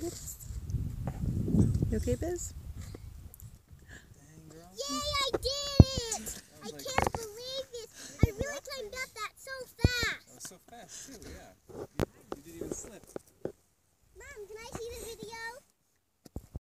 Biz? You okay, Biz? Yay, I did it! I can't believe it! I really climbed up that so fast! That was so fast, too, yeah.